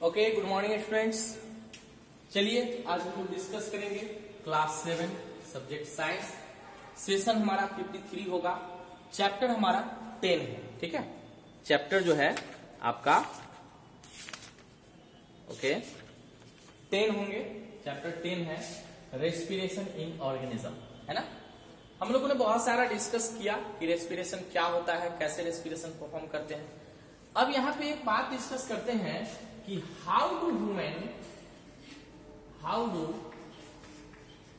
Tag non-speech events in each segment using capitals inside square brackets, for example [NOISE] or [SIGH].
Okay good morning students चलिए, आज हम लोग डिस्कस करेंगे class seven subject science session हमारा 53 होगा चैप्टर हमारा टेन है, ठीक है? चैप्टर जो है, आपका ओके टेन होंगे चैप्टर टेन है रेस्पिरेशन इन ऑर्गेनिज्म है ना? हम लोगों ने बहुत सारा डिस्कस किया कि रेस्पिरेशन क्या होता है, कैसे रेस्पिरेशन परफॉर्म करते हैं। अब यहाँ पे एक बात डिस्कस करते हैं कि how do women how do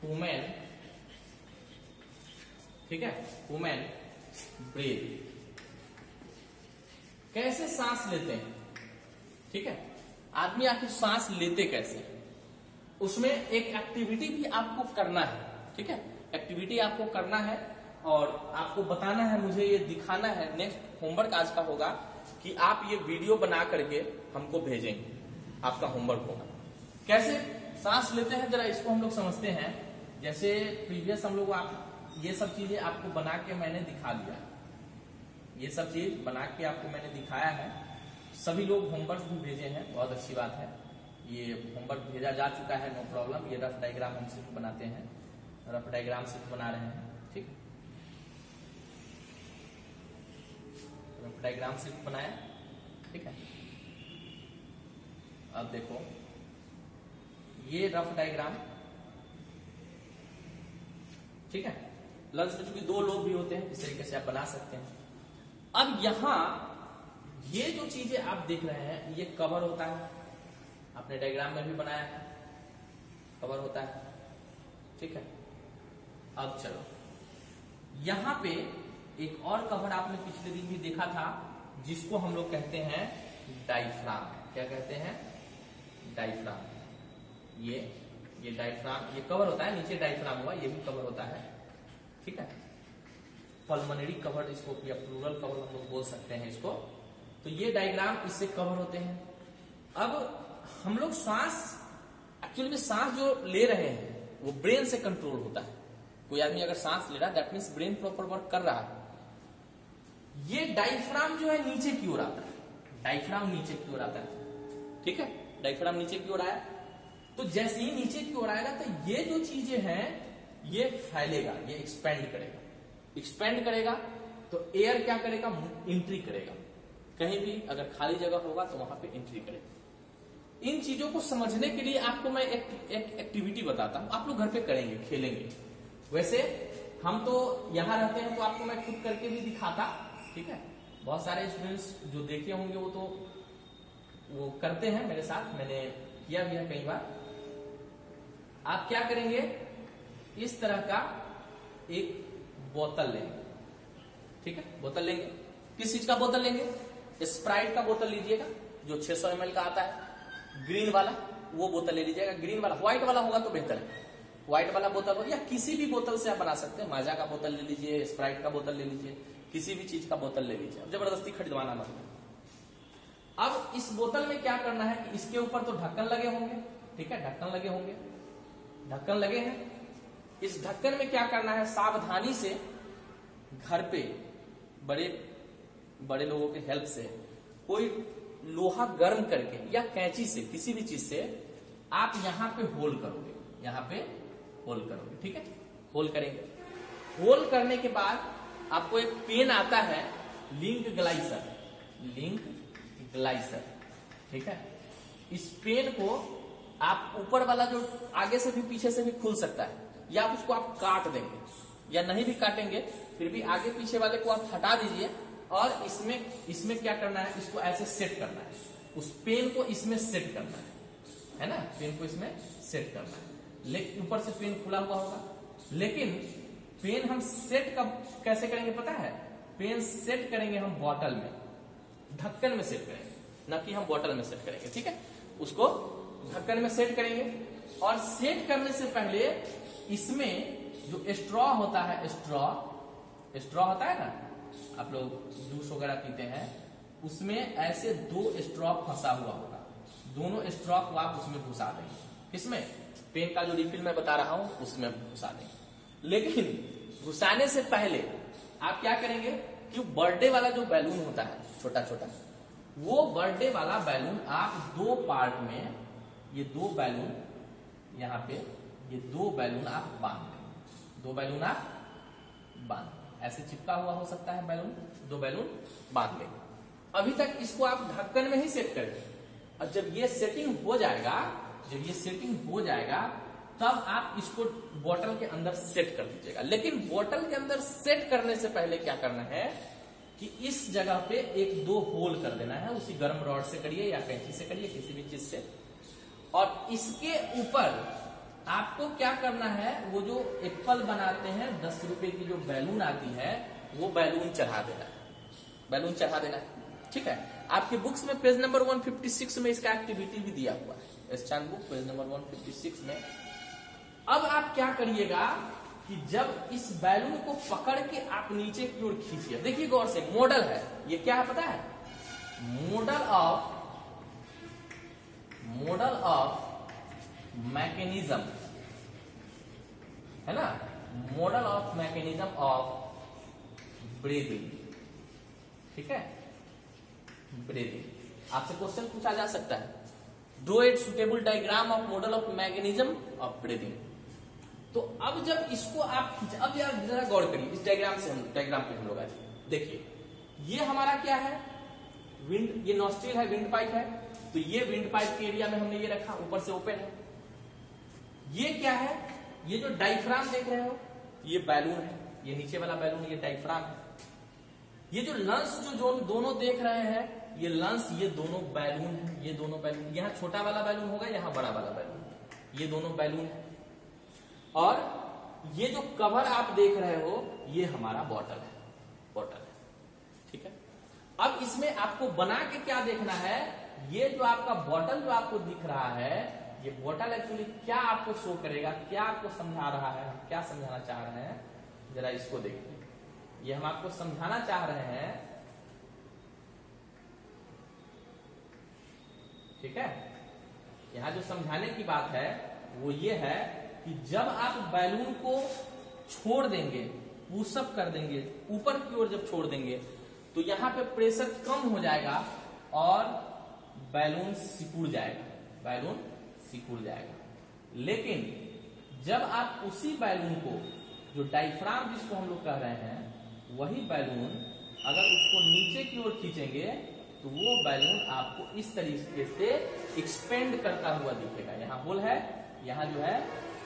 women ठीक है वुमेन ब्रीथ कैसे सांस लेते हैं? ठीक है, आदमी आखिर सांस लेते कैसे? उसमें एक एक्टिविटी भी आपको करना है, ठीक है? एक्टिविटी आपको करना है और आपको बताना है, मुझे ये दिखाना है नेक्स्ट होमवर्क आज का होगा कि आप ये वीडियो बना करके हमको भेजेंगे, आपका होमवर्क होगा। कैसे? सांस लेते हैं, जरा इसको हम लोग समझते हैं। जैसे प्रीवियस हम लोग आप, ये सब चीज़ें आपको बना के मैंने दिखा दिया। ये सब चीज़ बना के आपको मैंने दिखाया है। सभी लोग होमवर्क भी भेजे हैं, बहुत अच्छी बात है। ये होमवर्क भेजा जा चुका है नो प्रॉब्लम ये रफ डायग्राम हम सिर्फ़ बनाते हैं। रफ डायग्राम सिर्फ़ बना रहे हैं, ठीक? रफ डायग्राम सिर्फ़ बनाया। ठीक है? अब देखो। ये रफ डायग्राम ठीक है? लंच में चूँकि दो लोग भी होते हैं, इस तरीके से आप बना सकते हैं। अब यहाँ ये जो चीज़ें आप देख रहे हैं, ये कवर होता है। आपने डायग्राम में भी बनाया। है कवर होता है। ठीक है? अब चलो। यहाँ पे एक और कवर आपने पिछले दिन भी देखा था, जिसको हम लोग कहते हैं डाइफ्राम क्या कहते हैं? डाइफ्राम ये ये डाइफ्राम ये कवर होता है, नीचे डाइफ्राम हुआ, ये भी कवर होता है। ठीक है? पल्मोनरी कवर इसको या प्लूरल कवर हम लोग बोल सकते हैं इसको। तो ये डायग्राम इससे कवर होते हैं। अब हम लोग सांस एक्चुअली में सांस जो ले रहे हैं, वो ब्रेन से कंट्रोल होता है। कोई आदमी अगर सांस ले रहा है that means brain proper work कर रहा है। ये डाइफ्राम जो है नीचे की ओर आता है। डाइफ्राम नीचे की ओर आता है। ठीक है? डाइफ्राम नीचे की ओर आया। तो जैसे ही नीचे की ओर आएगा तो ये जो चीज़ें हैं ये फैलेगा ये एक्सपेंड करेगा। एक्सपेंड करेगा तो एयर क्या करेगा? एंट्री करेगा। कहीं भी अगर खाली जगह होगा तो वहाँ पे एंट्री करेगा। इन चीज़ों को समझने के लिए आपको मैं एक, एक एक्टिविटी बताता हूँ। आप लोग घर पे करेंगे खेलेंगे। वैसे हम तो यहाँ रहते हैं तो आपको मैं खुद करके भी दिखाता। ठीक है? बहुत सारे स्टूडेंट्स जो देखे होंगे वो तो वो करते हैं मेरे साथ, मैंने किया भी है कई बार। आप क्या करेंगे? इस तरह का एक बोतल लेंगे। ठीक है? बोतल लेंगे। किस चीज़ का बोतल लेंगे? स्प्राइट का बोतल लीजिएगा, जो 600 सौ का आता है। ग्रीन वाला, वो बोतल ले लीजिएगा। ग्रीन वाला व्हाइट वाला होगा तो बेहतर है। व्हाइट वाला बोतल हो या किसी भी बोतल से आप बना सकते हैं। माजा का बोतल ले लीजिए स्प्राइट का बोतल ले लीजिए। किसी भी चीज़ का बोतल ले लीजिए। ज़बरदस्ती खरीदवाना मत। अब इस बोतल में क्या करना है कि इसके ऊपर तो ढक्कन लगे होंगे, ठीक है? ढक्कन लगे होंगे। ढक्कन लगे हैं। इस ढक्कन में क्या करना है? सावधानी से घर पे बड़े बड़े लोगों के हेल्प से, कोई लोहा गर्म करके या कैंची से, किसी भी चीज़ से आप यहाँ पे होल करोगे। यहाँ पे होल करोगे, ठीक है? होल करेंगे। होल करने के बाद आपको एक पेन आता है, लिंक ग्लाइसर लिंक ग्लाइसर, ठीक है? इस पेन को आप ऊपर वाला जो आगे से भी, पीछे से भी खुल सकता है, या आप उसको आप काट देंगे, या नहीं भी काटेंगे, फिर भी आगे पीछे वाले को आप हटा दीजिए, और इसमें इसमें क्या करना है, इसको ऐसे सेट करना है। उस पेन को इसमें सेट करना है है ना? पेन को इसमें सेट करना है। ऊपर से पेन खुला हुआ होगा, लेकिन पेन हम सेट कब, कैसे करेंगे पता है? पेन सेट करेंगे हम बॉटल में। ढक्कन में सेट करेंगे। न कि हम बॉटल में सेट करेंगे, ठीक है? उसको ढक्कन में सेट करेंगे। और सेट करने से पहले इसमें जो स्ट्रॉ होता है स्ट्रॉ स्ट्रॉ होता है ना? आप लोग जूस वगैरह पीते हैं, उसमें ऐसे दो स्ट्रॉ फंसा हुआ होगा। दोनों स्ट्रॉ को आप उसमें घुसा देंगे। किसमें? पेन का जो रिफिल मैं बता रहा हूँ, उसमें घुसा देंगे। लेकिन घुसाने से पहले आप क्या करेंगे कि बर्थडे वाला जो बैलून होता है छोटा छोटा वो बर्थडे वाला बैलून आप दो पार्ट में, ये दो बैलून यहाँ पे, ये दो बैलून आप बाँध दें दो बैलून आप बाँध ऐसे चिपका हुआ हो सकता है बैलून, दो बैलून बाँध लेंगे अभी तक इसको आप ढक्कन में ही सेट करें और जब ये सेटिंग हो जाएगा, जब ये सेटिंग हो जाएगा तब आप इसको बोतल के अंदर सेट कर दीजिएगा। लेकिन बोतल के अंदर सेट करने से पहले क्या करना है कि इस जगह पे एक दो होल कर देना है। उसी गर्म रॉड से करिए या कैंची से करिए, किसी भी चीज़ से। और इसके ऊपर आपको क्या करना है, वो जो एप्पल बनाते हैं, दस रुपए की जो बैलून आती है, वो बैलून चढ़ा देना। बैलून चढ़ा देना। ठीक है? आपके बुक्स में पेज नंबर 156 में इसका एक्टिविटी भी दिया हुआ है। बुक पेज नंबर 156 में अब आप क्या करिएगा कि जब इस बैलून को पकड़ के आप नीचे की ओर खींचिए। देखिए गौर से मॉडल है। ये क्या है पता है? Model of model of mechanism है ना? Model of mechanism of breathing ठीक है? ब्रीदिंग आपसे क्वेश्चन पूछा जा सकता है। Draw it suitable diagram of model of mechanism of breathing तो अब जब इसको आप अब यार जरा गौर करिए इस डायग्राम से हम डायग्राम पे हम लोग आज देखिए। ये हमारा क्या है? विंड ये नॉस्ट्रिल है विंड पाइप है। तो ये विंड पाइप के एरिया में हमने ये रखा ऊपर से ओपन है। ये क्या है? ये जो डाइफ्राम देख रहे हो ये बैलून है। ये नीचे वाला बैलून ये डाइफ्राम है। ये जो लंस जो, जो दोनों देख रहे हैं ये लंस ये दोनों बैलून है। ये दोनों बैलून यहाँ छोटा वाला बैलून होगा यहाँ बड़ा वाला बैलून ये दोनों बैलून है। और ये जो कवर आप देख रहे हो, ये हमारा बॉटल है बॉटल है, ठीक है? अब इसमें आपको बना के क्या देखना है? ये जो आपका बॉटल जो आपको दिख रहा है, ये बॉटल एक्चुअली क्या आपको शो करेगा, क्या आपको समझा रहा है क्या समझाना चाह रहे हैं? जरा इसको देखिए। ये हम आपको समझाना चाह रहे हैं, ठीक है? यहाँ जो समझाने की बात है, वो ये है कि जब आप बैलून को छोड़ देंगे पुशअप कर देंगे, ऊपर की ओर जब छोड़ देंगे तो यहाँ पे प्रेशर कम हो जाएगा और बैलून सिकुड़ जाएगा। बैलून सिकुड़ जाएगा। लेकिन जब आप उसी बैलून को, जो डाइफ्राम जिसको हम लोग कह रहे हैं, वही बैलून अगर उसको नीचे की ओर खींचेंगे तो वो बैलून आपको इस तरीके से एक्सपेंड करता हुआ दिखेगा। यहाँ होल है, यहाँ जो है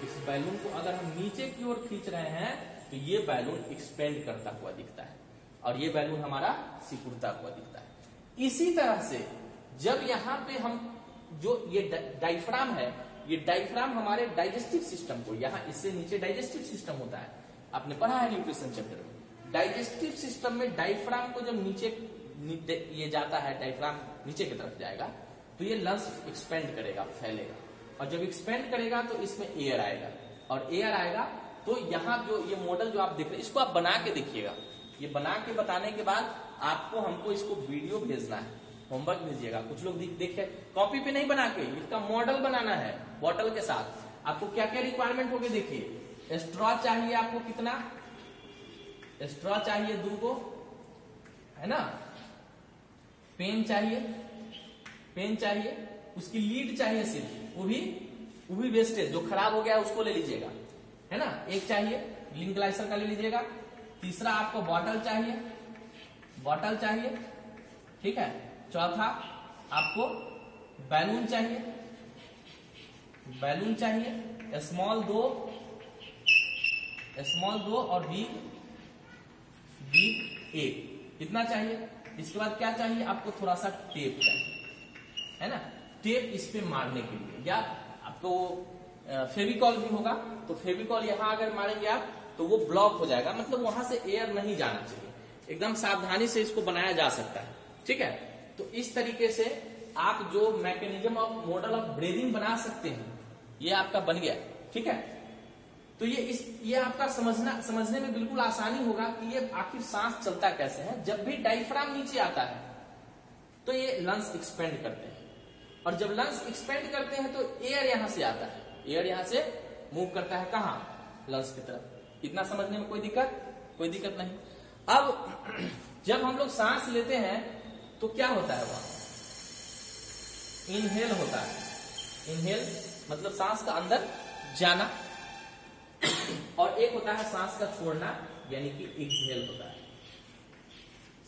इस बैलून को अगर हम नीचे की ओर खींच रहे हैं तो ये बैलून एक्सपेंड करता हुआ दिखता है और ये बैलून हमारा सिकुड़ता हुआ दिखता है। इसी तरह से जब यहाँ पे हम जो ये डाइफ्राम है, ये डाइफ्राम हमारे डाइजेस्टिव सिस्टम को, यहाँ इससे नीचे डाइजेस्टिव सिस्टम होता है। आपने पढ़ा है न्यूट्रिशन चैप्टर में। डाइजेस्टिव सिस्टम में डाइफ्राम को जब नीचे ये जाता है डाइफ्राम नीचे की तरफ़ जाएगा तो ये लंग्स एक्सपेंड करेगा, फैलेगा। और जब एक्सपेंड करेगा तो इसमें एयर आएगा। और एयर आएगा तो यहाँ जो ये मॉडल जो आप देख रहे हैं, इसको आप बना के देखिएगा। ये बना के बताने के बाद आपको हमको इसको वीडियो भेजना है। होमवर्क भेजिएगा। कुछ लोग देखे कॉपी पे नहीं बना के, इसका मॉडल बनाना है बॉटल के साथ। आपको क्या क्या रिक्वायरमेंट होगी देखिए। स्ट्रॉ चाहिए आपको कितना? स्ट्रॉ चाहिए दो को, है ना? पेन चाहिए। पेन चाहिए। उसकी लीड चाहिए सिर्फ़, वो भी वो भी वेस्टेज जो खराब हो गया उसको ले लीजिएगा, है ना? एक चाहिए लिंक का ले लीजिएगा, तीसरा आपको बॉटल चाहिए बॉटल चाहिए, ठीक है? चौथा आपको बैलून चाहिए बैलून चाहिए स्मॉल दो स्मॉल दो और बिग बिग एक कितना चाहिए? इसके बाद क्या चाहिए? आपको थोड़ा सा टेप चाहिए, है ना? टेप इस पे मारने के लिए। या आपको फेविकॉल भी होगा तो फेविकॉल यहाँ अगर मारेंगे आप तो वो ब्लॉक हो जाएगा। मतलब वहाँ से एयर नहीं जाना चाहिए। एकदम सावधानी से इसको बनाया जा सकता है। ठीक है? तो इस तरीके से आप जो mechanism of model of breathing बना सकते हैं, ये आपका बन गया। ठीक है? तो ये इस, ये आपका समझना, समझने में बिल्कुल आसानी होगा कि ये आखिर सांस चलता कैसे है। जब भी डाइफ्राम नीचे आता है तो ये लंग्स एक्सपेंड करते हैं। और जब लंग्स एक्सपेंड करते हैं तो एयर यहाँ से आता है। एयर यहाँ से मूव करता है कहा? लंग्स की तरफ़। इतना समझने में कोई दिक्कत? कोई दिक्कत नहीं। अब [CLEARS THROAT] जब हम लोग सांस लेते हैं तो क्या होता है वहाँ? इनहेल होता है। इनहेल मतलब सांस का अंदर जाना। [CLEARS THROAT] और एक होता है सांस का छोड़ना, यानी कि एक्सहेल होता है।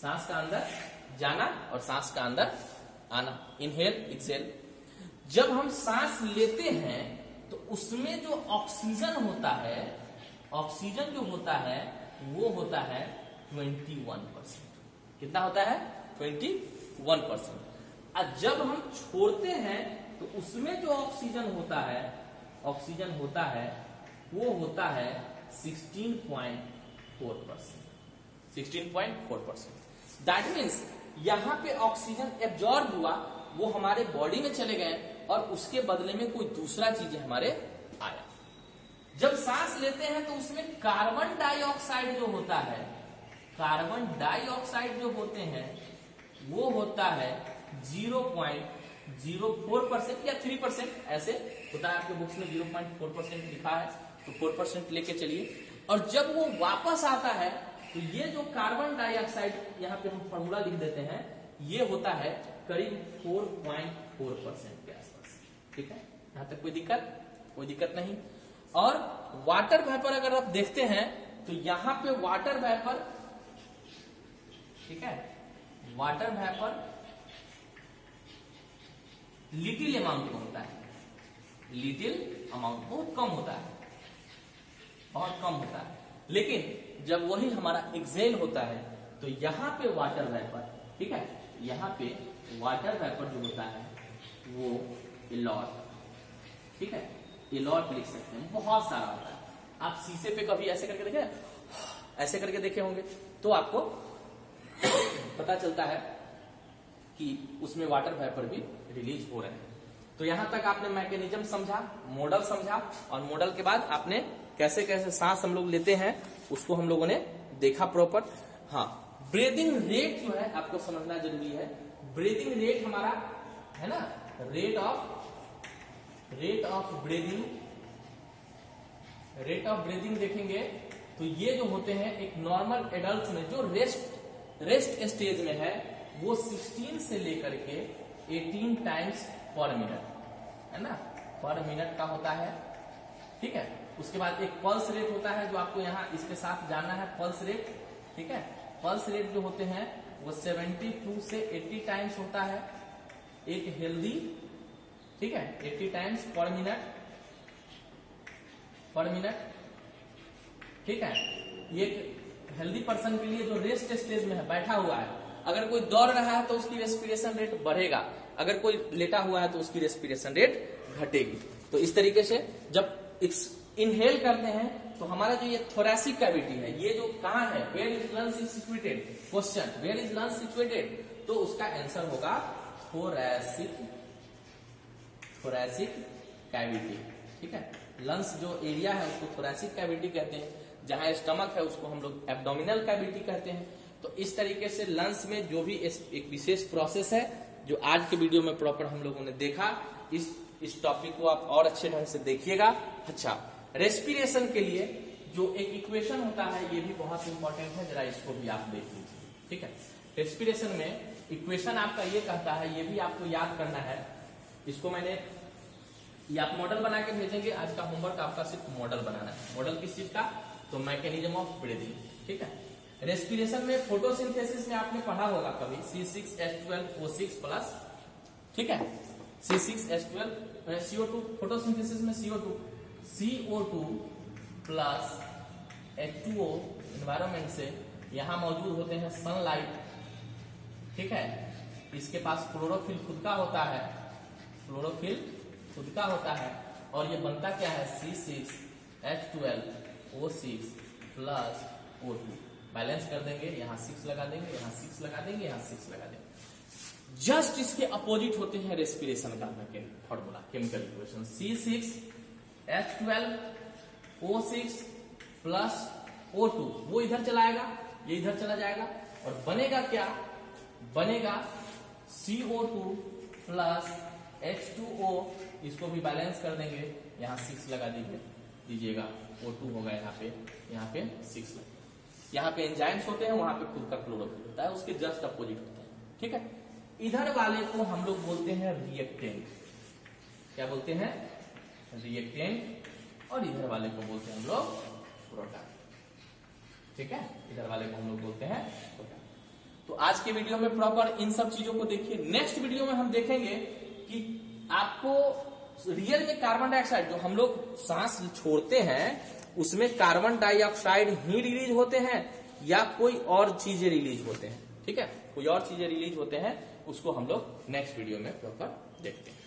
सांस का अंदर जाना और सांस का अंदर आना। इनहेल एक्सेल जब हम सांस लेते हैं तो उसमें जो ऑक्सीजन होता है ऑक्सीजन जो होता है, वो होता है 21 परसेंट कितना होता है? 21 परसेंट और जब हम छोड़ते हैं तो उसमें जो ऑक्सीजन होता है ऑक्सीजन होता है, वो होता है 16.4 percent sixteen point four percent that means यहाँ पे ऑक्सीजन एब्जॉर्ब हुआ, वो हमारे बॉडी में चले गए और उसके बदले में कोई दूसरा चीज़ हमारे आया। जब सांस लेते हैं तो उसमें कार्बन डाइऑक्साइड जो होता है कार्बन डाइऑक्साइड जो होते हैं, वो होता है 0.04 परसेंट या 3 परसेंट ऐसे होता है आपके बुक्स में 0.4 परसेंट लिखा है तो 4 परसेंट लेके चलिए। और जब वो वापस आता है तो ये जो कार्बन डाइऑक्साइड यहाँ पे हम फॉर्मूला लिख देते हैं, ये होता है करीब 4.4 परसेंट के आसपास। ठीक है? यहाँ तक कोई दिक्कत? कोई दिक्कत नहीं। और वाटर वेपर अगर आप देखते हैं तो यहाँ पे वाटर वेपर ठीक है? वाटर वेपर लिटिल अमाउंट में होता है। लिटिल अमाउंट बहुत कम होता है। बहुत कम होता है। लेकिन जब वही हमारा एक्सेल होता है तो यहाँ पे वाटर वेपर ठीक है? यहाँ पे वाटर वेपर जो होता है, वो इलॉट ठीक है? इलॉट लिख सकते हैं, बहुत सारा होता है। आप शीशे पे कभी ऐसे करके देखे? ऐसे करके देखे होंगे। तो आपको पता चलता है कि उसमें वाटर वेपर भी रिलीज़ हो रहे हैं। तो यहाँ तक आपने मैकेनिज्म समझा मॉडल समझा, और मॉडल के बाद आपने कैसे कैसे सांस हम लोग लेते हैं उसको हम लोगों ने देखा प्रॉपर हाँ ब्रीदिंग रेट जो है, आपको समझना ज़रूरी है। ब्रीदिंग रेट हमारा, है ना? Rate of rate of breathing rate of breathing देखेंगे तो ये जो होते हैं, एक नॉर्मल एडल्ट में, जो रेस्ट रेस्ट स्टेज में है, वो 16 से लेकर के 18 टाइम्स पर मिनट है ना? पर मिनट का होता है, ठीक है? उसके बाद एक पल्स रेट होता है जो आपको यहाँ इसके साथ जाना है पल्स रेट ठीक है? पल्स रेट जो होते हैं, वो 72 से 80 टाइम्स होता है, एक हेल्दी ठीक है? 80 टाइम्स पर मिनट पर मिनट ठीक है? एक हेल्दी पर्सन के लिए जो रेस्ट स्टेज में है, बैठा हुआ है, अगर कोई दौड़ रहा है तो उसकी रेस्पिरेशन रेट बढ़ेगा, अगर कोई लेटा हुआ है तो उसकी रेस्पिरेशन रेट घटेगी। तो इस तरीके से जब इनहेल करते हैं तो हमारा जो ये थोरेसिक कैविटी है, ये जो कहा है? Where is lungs is situated question where is lungs situated तो उसका आंसर होगा थोरेसिक थोरेसिक कैविटी ठीक है? लंग्स जो एरिया है, उसको थोरेसिक कैविटी कहते हैं। जहाँ स्टमक है, उसको हम लोग एब्डोमिनल कैविटी कहते हैं। तो इस तरीके से लंग्स में जो भी एक विशेष प्रोसेस है, जो आज के वीडियो में प्रॉपर हम लोगों ने देखा, इस इस टॉपिक को आप और अच्छे ढंग से देखिएगा। अच्छा। रेस्पिरेशन के लिए जो एक इक्वेशन होता है, ये भी बहुत इंपॉर्टेंट है, जरा इसको भी आप देख लीजिए, ठीक है? रेस्पिरेशन में इक्वेशन आपका ये कहता है, ये भी आपको याद करना है। इसको मैंने, ये आप मॉडल बना के भेजेंगे, आज का होमवर्क आपका सिर्फ़ मॉडल बनाना है। मॉडल किस चीज़ का? तो मैकेनिज्म ऑफ़ ब्रीदिंग ठीक है? रेस्पिरेशन में फोटोसिंथेसिस में आपने पढ़ा होगा कभी C six H twelve O six plus ठीक है? C six H twelve CO two photosynthesis में CO two CO two plus H two O environment से यहाँ मौजूद होते हैं सनलाइट ठीक है? इसके पास क्लोरोफिल खुद का होता है। क्लोरोफिल खुद का होता है। और ये बनता क्या है? C six H twelve O six plus O two balance कर देंगे। यहाँ सिक्स लगा देंगे, यहाँ सिक्स लगा देंगे, यहाँ सिक्स लगा देंगे। जस्ट इसके अपोजिट होते हैं रेस्पिरेशन का formula chemical equation C six H twelve O six plus O two वो इधर चलाएगा, ये इधर चला जाएगा, और बनेगा क्या? बनेगा CO2 two plus H two O इसको भी बैलेंस कर देंगे, यहाँ सिक्स लगा दीजिए, दीजिएगा O2 होगा यहाँ पे यहाँ पे सिक्स लगा। यहाँ पे एंजाइम्स होते हैं, वहाँ पे खुद का क्लोरोफिल होता है, उसके जस्ट अपोजिट होता है, ठीक है? इधर वाले को हम लोग बोलते हैं रिएक्टेंट क्या बोलते हैं? रिएक्टेंट और इधर वाले को बोलते हैं हम लोग प्रोडक्ट ठीक है? इधर वाले को हम लोग बोलते हैं प्रोडक्ट तो आज के वीडियो में प्रॉपर इन सब चीज़ों को देखिए। नेक्स्ट वीडियो में हम देखेंगे कि आपको रियल में कार्बन डाइऑक्साइड जो हम लोग सांस छोड़ते हैं, उसमें कार्बन डाइऑक्साइड ही रिलीज़ होते हैं या कोई और चीज़ें रिलीज़ होते हैं। ठीक है? कोई और चीज़ें रिलीज़ होते हैं, उसको हम लोग नेक्स्ट वीडियो में प्रॉपर देखते हैं।